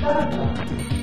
Tchau, tchau.